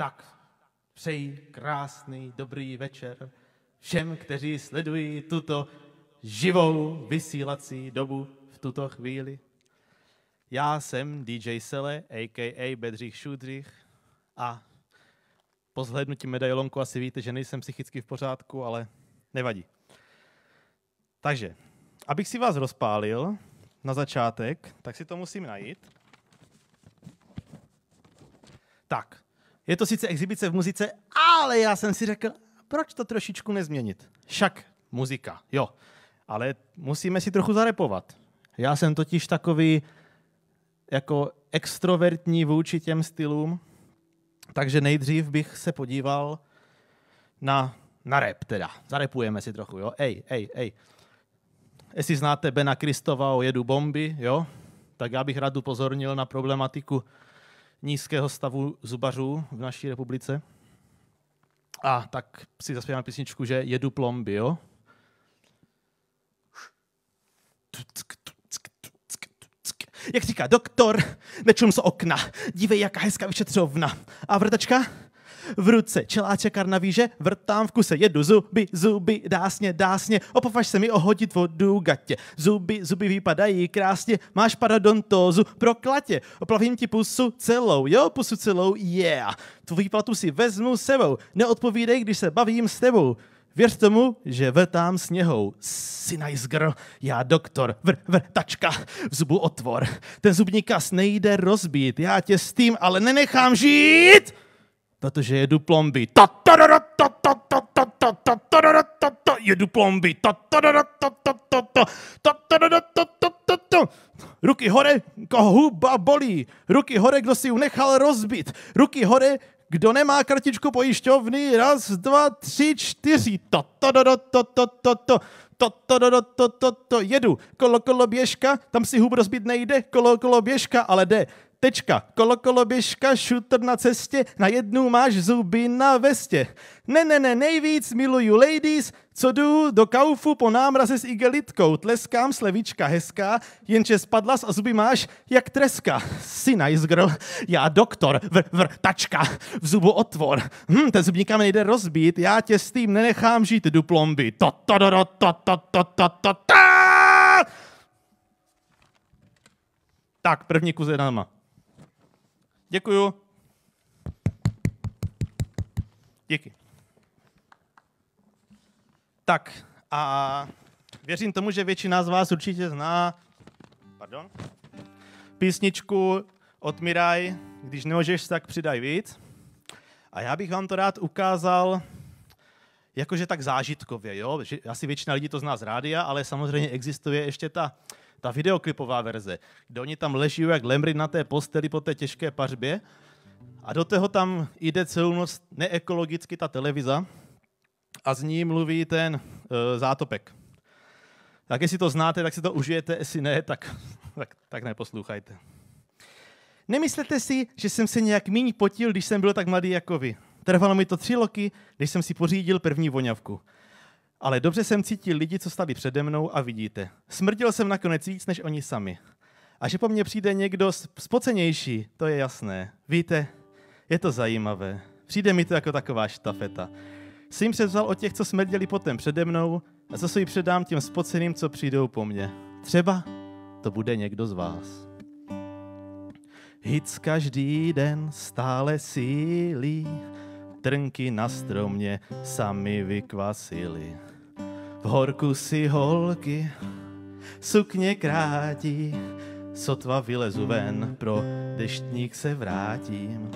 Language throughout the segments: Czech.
Tak, přeji krásný, dobrý večer všem, kteří sledují tuto živou vysílací dobu v tuto chvíli. Já jsem DJ Sele, a.k.a. Bedřich Šudřich a po zhlednutí medailonku asi víte, že nejsem psychicky v pořádku, ale nevadí. Takže, abych si vás rozpálil na začátek, tak si to musím najít. Tak, je to sice exibice v muzice, ale já jsem si řekl, proč to trošičku nezměnit? Však muzika, jo. Ale musíme si trochu zarepovat. Já jsem totiž takový jako extrovertní vůči těm stylům, takže nejdřív bych se podíval na, na rap teda. Zarepujeme si trochu, jo. Ej, ej, ej. Jestli znáte Bena Kristova o jedu bomby, jo, tak já bych rád upozornil na problematiku nízkého stavu zubařů v naší republice. A tak si zaspěvám písničku, že jedu plomby, jo? Jak říká doktor, nečum z okna, dívej, jaká hezká vyšetřovna. A vrtačka? V ruce. Čeláče karnavíže, vrtám v kuse, jedu zuby, zuby, dásně, dásně, opovaž se mi ohodit vodu gatě. Zuby, zuby vypadají krásně, máš paradontózu, proklatě, oplavím ti pusu celou, jo, pusu celou, yeah. Tvůj platu si vezmu sebou, neodpovídej, když se bavím s tebou. Věř tomu, že vrtám sněhou. Jsi nice girl, já doktor, vr, vr, tačka, v zubu otvor. Ten zubní kas nejde rozbít, já tě s tím ale nenechám žít! Protože jedu plomby. Jedu plomby. Ruky hore, koho huba bolí. Ruky hore, kdo si ju nechal rozbit. Ruky hore, kdo nemá kartičku pojišťovny. Raz, dva, tři, čtyři. To, to, to, to, to, to, to. To, to, to, jedu. Kolo, kolo, běžka, tam si hubu rozbit nejde. Kolo, kolo, běžka, ale jde. Tečka. Kolo, kolo, běžka, šutr na cestě, na jednu máš zuby na vestě. Ne, ne, ne, nejvíc miluju ladies, co jdu do kaufu po námraze s igelitkou. Tleskám, slevička hezká, jenže spadla a zuby máš jak treska. Jsi nice girl, já doktor, vr, vr, tačka, v zubu otvor. Hm, ten zubník nejde rozbít, já tě s tím nenechám žít, jdu plomby. To, to, to, to, to, to, to, to, to, to. Tak, první kus je náma. Děkuju. Díky. Tak a věřím tomu, že většina z vás určitě zná pardon, písničku od Miraj, když nemůžeš, tak přidaj víc. A já bych vám to rád ukázal jakože tak zážitkově, jo? Že asi většina lidí to zná z rádia, ale samozřejmě existuje ještě ta ta videoklipová verze, kde oni tam leží jak lemry na té posteli po té těžké pařbě a do toho tam jde celou noc neekologicky ta televiza a z ní mluví ten uh, zátopek. Tak jestli to znáte, tak si to užijete, jestli ne, tak, tak, tak neposlouchajte. Nemyslete si, že jsem se nějak míň potil, když jsem byl tak mladý jako vy. Trvalo mi to tři roky, když jsem si pořídil první voňavku. Ale dobře jsem cítil lidi, co stali přede mnou a vidíte. Smrdil jsem nakonec víc než oni sami. A že po mně přijde někdo spocenější, to je jasné. Víte, je to zajímavé. Přijde mi to jako taková štafeta. Jsem převzal o těch, co smrděli potom přede mnou a co si předám těm spoceným, co přijdou po mně. Třeba to bude někdo z vás. Hic každý den stále sílí, trnky na stromě sami vykvasili. V horku si holky sukně krátí, sotva vylezu ven, pro deštník se vrátím.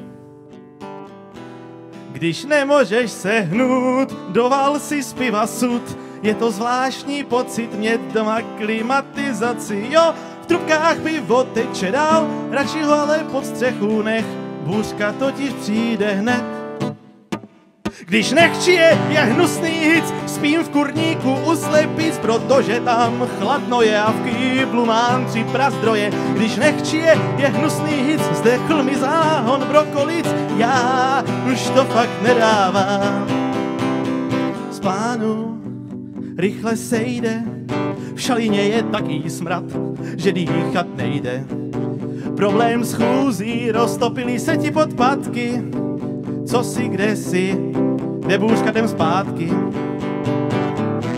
Když nemůžeš se hnout, doval si spiva sud, je to zvláštní pocit mět doma klimatizaci, jo, v trubkách pivo teče dál, radši ho ale pod střechu nech, bůřka totiž přijde hned. Když nechči je, je hnusný hic, spím v kurníku u slepic, protože tam chladno je a v kýblu mám tři prazdroje. Když nechči je, je hnusný hic, zdechl mi záhon brokolic, já už to fakt nedávám. Z plánu rychle sejde, v šalině je taký smrad, že dýchat nejde. Problém s chůzí, roztopili se ti podpatky, co si, kde si, kde bůžka jdem zpátky.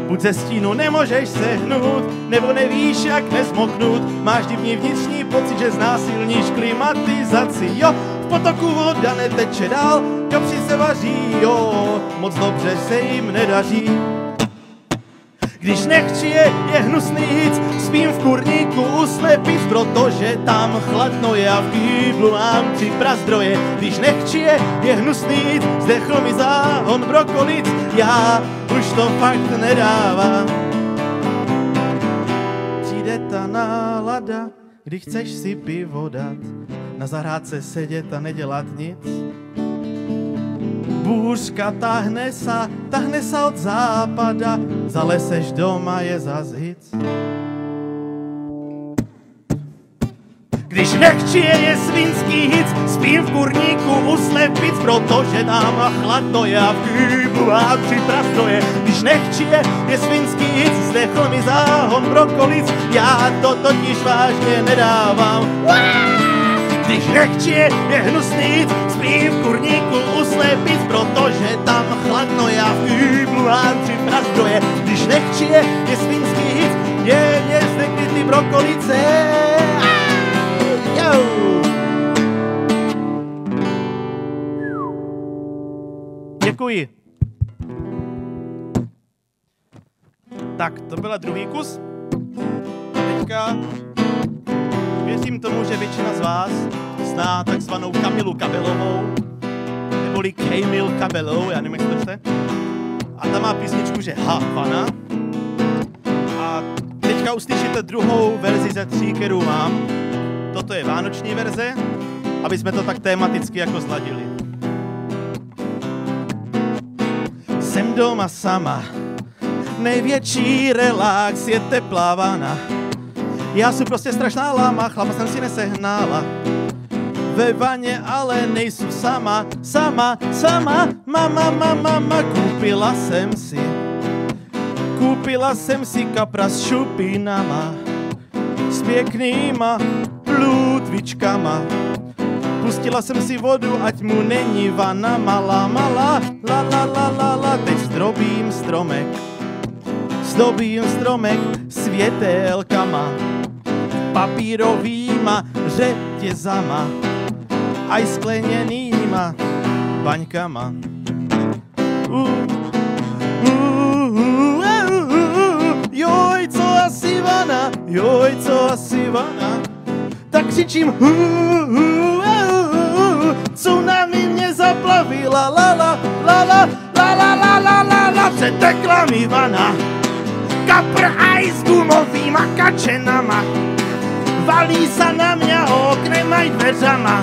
Buď ze stínu nemůžeš sehnout, nebo nevíš, jak nezmoknout. Máš divný vnitřní pocit, že znásilníš klimatizaci, jo. V potoku voda neteče dál, kapři se vaří, jo. Moc dobře se jim nedaří. Když nechci je, je hnusný hic, spím v kurníku u slepic, protože tam chladno je a v kýblu mám tři prazdroje. Když nechci je, je hnusný hic, zdechl mi záhon brokolic, já už to fakt nedávám. Přijde ta nálada, když chceš si pivo dát, na zahrádce sedět a nedělat nic, bůřka tahne sa, tahne sa od západa, zaleseš doma je zas hic. Když nechčí je svinský hic, spím v kurníku u slepic, protože tam chladno je a v kýbu a tři prastroje. Když nechčí je svinský hic, zdechl mi záhon brokolic, já to totiž vážně nedávám. Když nechčí je hnusný, spím v kurníku u slepic, protože tam chladno já v kýblu mám tři prazdroje. Když nechčí je svinský hic, je mě zdekli ty brokolice. Děkuji. Tak, to byla druhý kus. Teďka věřím tomu, že většina z vás zná takzvanou Kamilu Kabelovou, neboli Kamil Kabelou, já nevím, jak to. A ta má písničku, že Havana. A teďka uslyšíte druhou verzi ze tří, kterou mám. Toto je vánoční verze, aby jsme to tak tematicky jako zladili. Jsem doma sama, největší relax je teplá vana. Já jsem prostě strašná láma, chlapa jsem si nesehnála. Ve vaně ale nejsou sama, sama, sama, mama, mama, mama, koupila jsem si. Koupila jsem si kapra s šupinama, s pěknýma plůtvičkama. Pustila jsem si vodu, ať mu není vana malá, malá, la la la la la, teď zdrobím stromek. Zdobím stromek světelkama, papírovýma řetězama, aj skleněnýma baňkama. Uh, uh, uh, joj, co asi vana, joj, co asi vana, tak křičím hu, hu, tsunami mě zaplavila, la la, la la, la la la la la la, přetekla mi vana, kapr aj s gumovýma kačenama, valí sa na mňa oknem aj dveřama,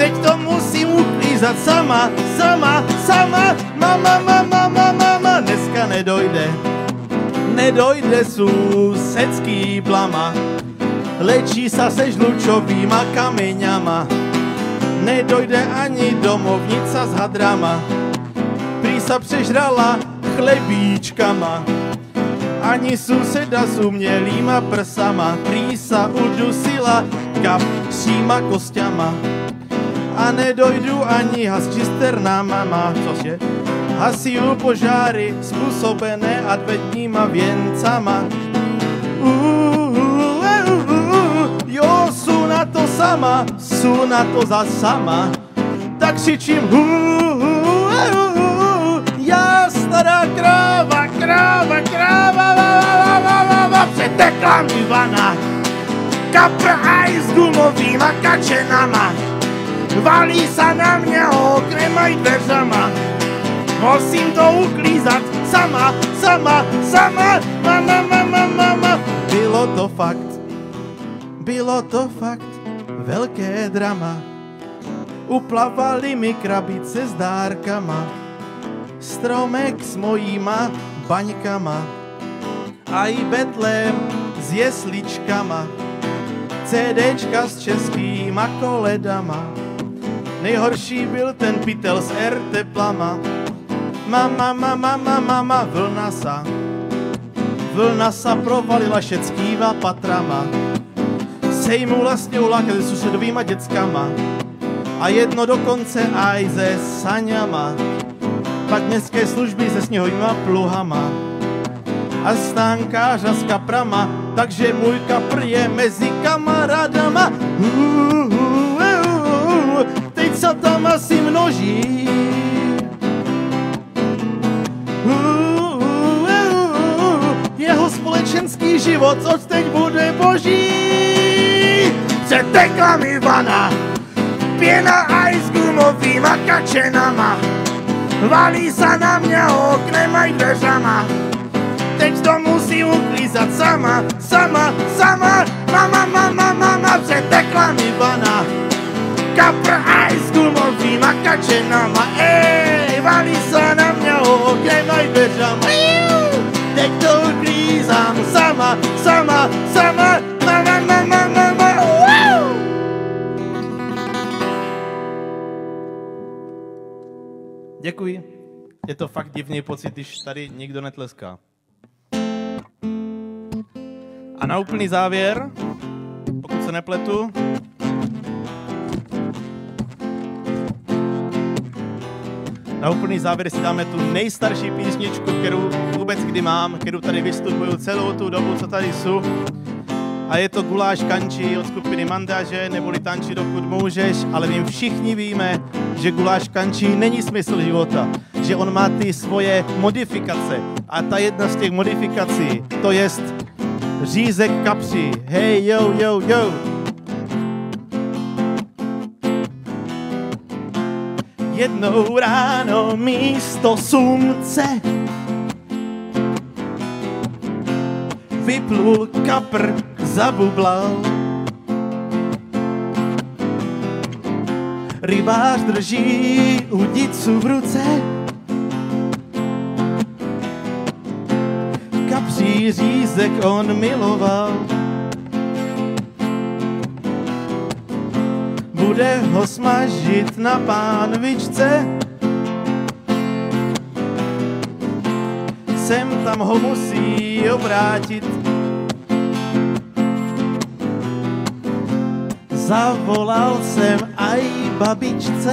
teď to musím uklízat sama, sama, sama, mama, mama, mama, mama, dneska nedojde, nedojde susedský blama, lečí sa se žlučovýma kameňama. Nedojde ani domovnica s hadrama, prý sa přežrala chlebíčkama. Ani suseda s umělýma prsama, prý sa udusila kapříma kosťama. A nedojdu ani has čisternama, má, cože? Hasiu požáry způsobené adventníma věncama. Jo, sú na to sama, sú na to za sama. Tak křičím hu, já stará kráva, kráva, kráva, va, va, va, va, va, va, přetekla mi vana. Kapr aj s gumovýma kačenama, valí sa na mě oknem aj dveřama. Musím to uklízat sama, sama, sama, mama, mama, mama. Bylo to fakt, bylo to fakt velké drama. Uplavali mi krabice s dárkama, stromek s mojíma baňkama a i betlém s jesličkama, CDčka s českýma koledama. Nejhorší byl ten pytel s RT plama. Mama, mama, mama, mama, vlna sa. Vlna sa provalila všetkýma patrama. Sejmu vlastně ulákali susedovýma dětskama. a jedno dokonce aj se saňama. Pak městské služby se sněhovýma pluhama a stánkářa s kaprama, takže můj kapr je mezi kamarádama. Teď se tam asi množí. Jeho společenský život od teď bude boží. Přetekla mi vana, pěna aj s gumovýma kačenama. Valí sa na mňa oknem aj dveřama. Teď to musí uklízat sama, sama, sama, mama, mama, mama, přetekla mi vana. Kapr aj s gumovýma kačenama, ej, valí sa na mňa okrem aj dveřama. Teď to uklízám sama, sama, sama, Děkuji. Je to fakt divný pocit, když tady nikdo netleská. A na úplný závěr, pokud se nepletu, na úplný závěr si dáme tu nejstarší písničku, kterou vůbec kdy mám, kterou tady vystupuju celou tu dobu, co tady jsou. A je to Guláš Kanči od skupiny Mandaže, neboli Tanči dokud můžeš, ale vím, všichni víme, že Guláš Kanči není smysl života, že on má ty svoje modifikace. A ta jedna z těch modifikací, to jest řízek kapří. Hej, yo, yo, yo. Jednou ráno místo slunce vyplul kapr, zabublal. Rybář drží udicu v ruce, kapří řízek on miloval. Bude ho smažit na pánvičce, sem tam ho musí obrátit. Zavolal jsem aj babičce,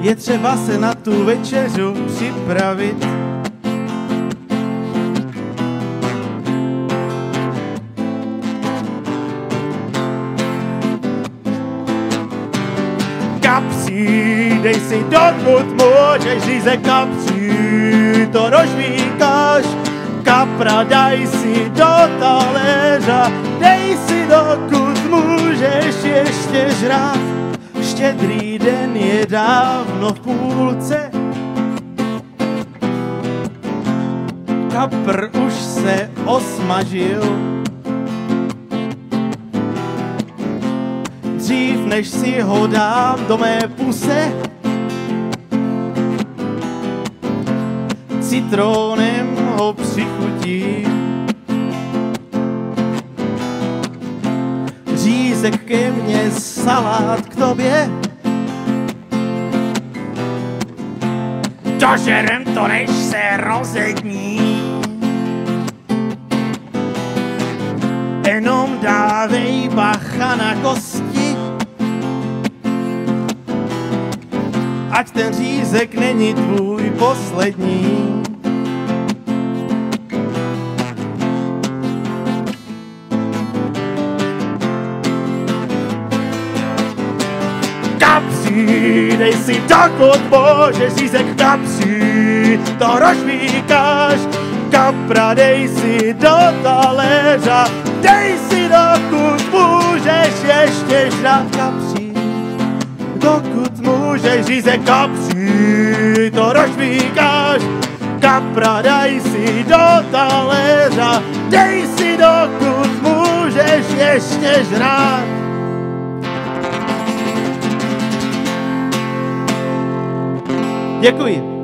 je třeba se na tu večeřu připravit. Kapsí, dej si dokud můžeš řízek kapsí, to rožvíkáš, kapra daj si do taléřa, dej si dokud můžeš ještě žrát štědrý den je dávno v půlce. Kapr už se osmažil. Dřív než si ho dám do mé puse, citronem ho přichutím. řízek ke mně, salát k tobě. Dožerem to, než se rozední. Jenom dávej bacha na kosti, ať ten řízek není tvůj poslední. Dej si dokud můžeš řízek kapsí, to rožvíkáš, kapra dej si do taléřa, dej si dokud můžeš ještě žrát kapsí, dokud můžeš řízek kapsí, to rožvíkáš, kapra dej si do taléřa, dej si dokud můžeš ještě žrát Děkuji.